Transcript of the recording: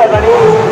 everybody.